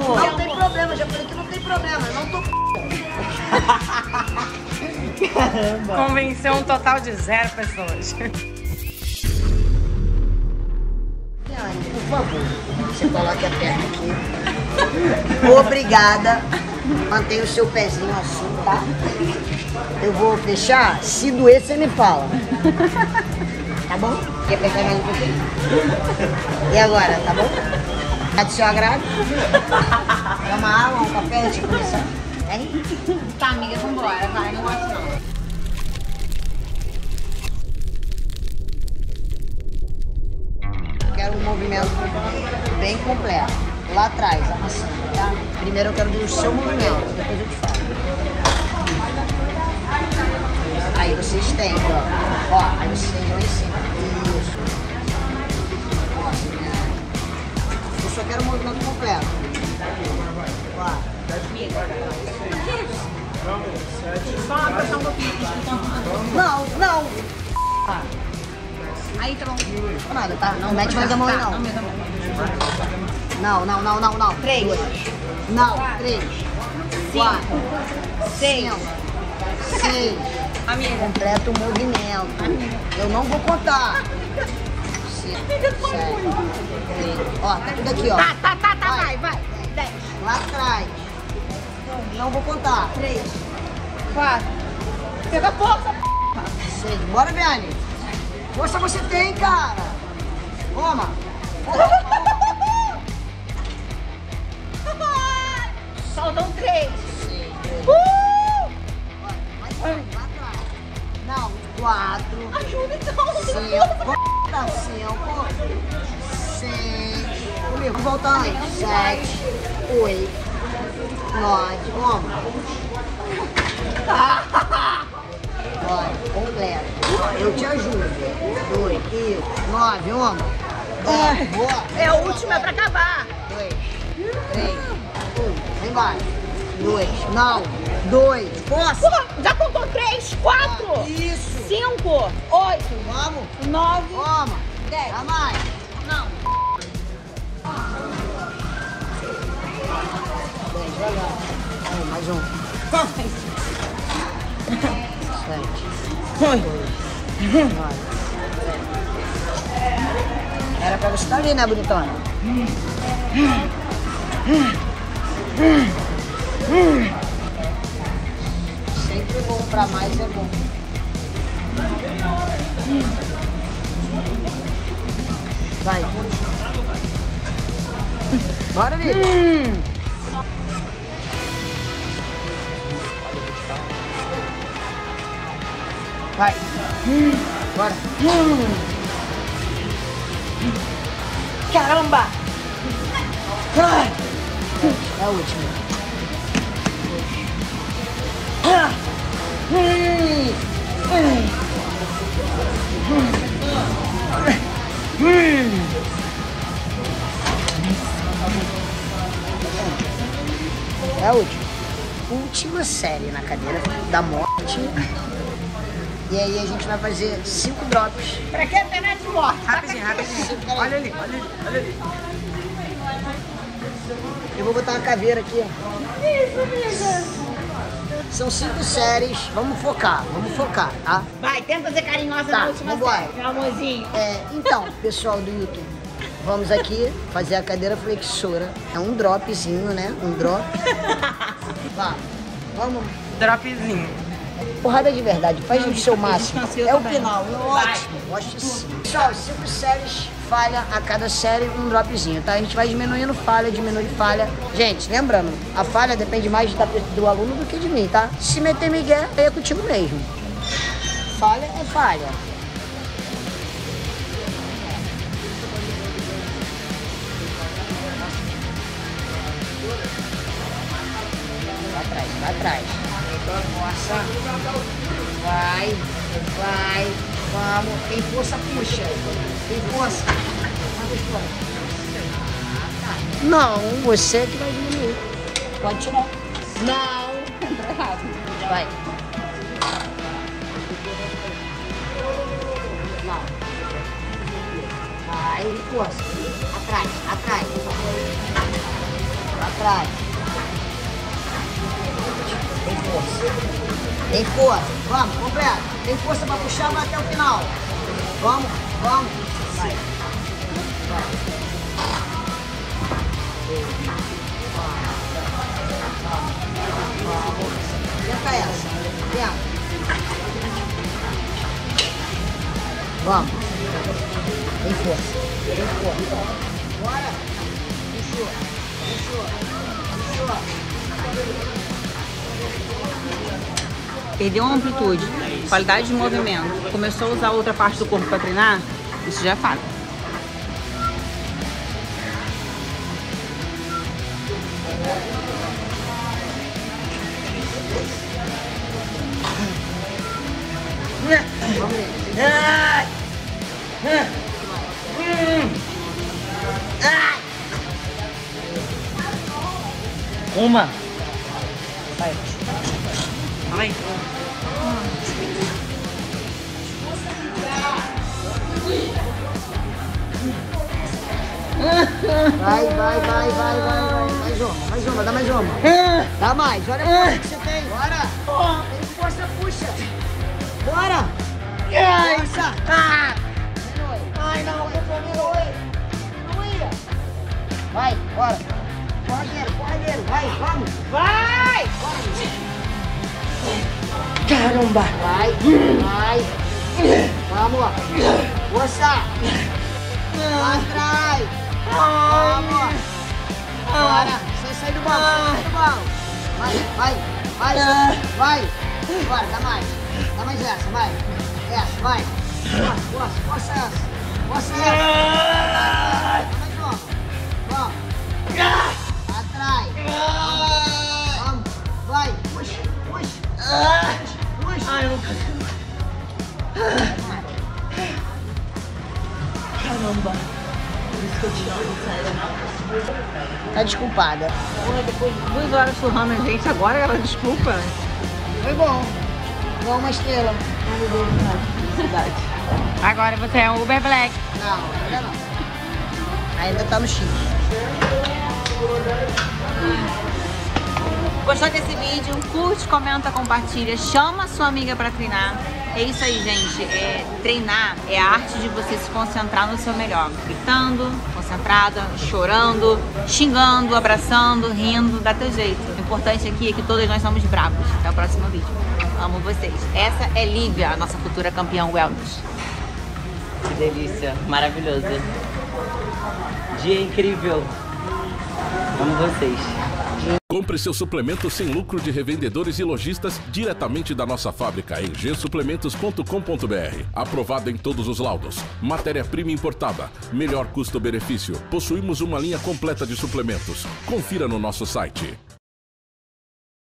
Não tem problema, já falei que não tem problema. Eu não tô Caramba. Convenceu um total de zero pessoas. Por favor, você coloque a perna aqui. Obrigada. Mantenha o seu pezinho assim, tá? Eu vou fechar. Se doer, você me fala. Tá bom? Quer apertar mais um pouquinho? E agora, tá bom? Tá do seu agrado? Quer uma água, um café antes de começar? Hein? Tá, amiga, vambora. Vai, não gosto não. Quero um movimento bem completo. Lá atrás, amassando, tá? Primeiro eu quero ver o seu movimento, depois eu te falo. Aí você estende, ó. Ó, aí você estende lá em cima. Isso. Só quero o movimento completo. Ó. Só apertar um pouquinho. Não, não. Ah, Aí tá bom. não nada, tá? Não mete mais a mão aí, não. não. Não, não, não, não. Três. Não, três. Quatro. Seis. Cinco. Seis. Amiga. Completa o movimento. Eu não vou contar. Ó, tá tudo aqui, ó. Tá, tá, tá, tá, Vai. vai. Dez. Lá atrás. Não vou contar. Três. Quatro. Pega força, Seis. Bora, Viane. Força você tem, cara. Toma. Faltam três. Seis. Uh! Voltando. Sete. Oito. Nove. Vamos. Bora. Completo. Eu te ajudo. Dois. Isso. Nove. Dez. Boa. É a última, é pra acabar. Dois. Três. Um. Vem embora. Dois. Não. Dois. Força. Já contou três, quatro, Isso. cinco, oito, Vamos. nove, Toma. dez. Dá mais. Devagar. Um, mais um. Sete. Nove. Era pra você estar ali, né, bonitona? Sempre bom pra mais é bom. Vai. Bora, Vitor. Vai. Bora. Caramba! É a última. Ah. Hum. Hum. É a última. Última série na cadeira da morte. E aí a gente vai fazer cinco drops. Pra que pena de morte? Rapidinho, rapidinho. Olha ali, olha ali, olha ali. Eu vou botar uma caveira aqui. Isso, amiga. São cinco séries. Vamos focar, vamos focar, tá? Vai, tenta ser carinhosa Tá, na última vambora. série, meu amorzinho. É, então, pessoal do YouTube, vamos aqui fazer a cadeira flexora. É um dropzinho, né? Um drop. Vá, vamos. Dropzinho. Porrada de verdade, faz o seu máximo. É o final, ótimo, gosto sim. Pessoal, cinco séries, falha a cada série, um dropzinho, tá? A gente vai diminuindo falha, diminui falha. Gente, lembrando, a falha depende mais da- do aluno do que de mim, tá? Se meter migué, aí é contigo mesmo. Falha é falha. Vai, vai, vamos. Tem força, puxa. Tem força. Não, você que vai diminuir. Pode tirar. Não. Errado. Vai. Não. Vai, força. Atrás, atrás. Atrás. Tem força. Tem força. Vamos, completo. Tem força pra puxar, vai até o final. Vamos, vamos. Perdeu a amplitude, qualidade de movimento, começou a usar outra parte do corpo para treinar, isso já é fato. Uma. Vai. Vai, vai, vai, vai, vai, vai. Mais uma, mais uma, dá mais uma. Dá mais, olha a que você tem. Bora. Tem força, puxa. Bora. Força. Ai, não, diminui. Diminui. Vai, bora. Corre dele, corre. Vai, vamos. Vai! Caramba. Vai, vai. Vamos. Força. Atrás. Vamos. Bora. Sair do banco, sair do banco. Vai, vai, vai. Vai. Bora, dá mais. Dá mais essa, vai. Essa, vai. Força, força, força essa. Força essa. Dá mais uma. Vamos. Ai, eu não consigo. Caramba. Por isso que eu te amo, sério. Tá desculpada. Porra, depois de duas horas surrando a gente, agora ela desculpa. Foi bom. Igual uma estrela. Agora você é um Uber Black. Não, ainda não. Ainda tá no X. Gostou desse vídeo? Curte, comenta, compartilha, chama sua amiga pra treinar. É isso aí, gente. É, treinar é a arte de você se concentrar no seu melhor. Gritando, concentrada, chorando, xingando, abraçando, rindo, dá teu jeito. O importante aqui é que todos nós somos bravos. Até o próximo vídeo. Amo vocês. Essa é Lívia, a nossa futura campeã wellness. Que delícia. Maravilhoso. Dia incrível. Amo vocês. Compre seu suplemento sem lucro de revendedores e lojistas diretamente da nossa fábrica em gsuplementos.com.br. Aprovado em todos os laudos. Matéria-prima importada. Melhor custo-benefício. Possuímos uma linha completa de suplementos. Confira no nosso site.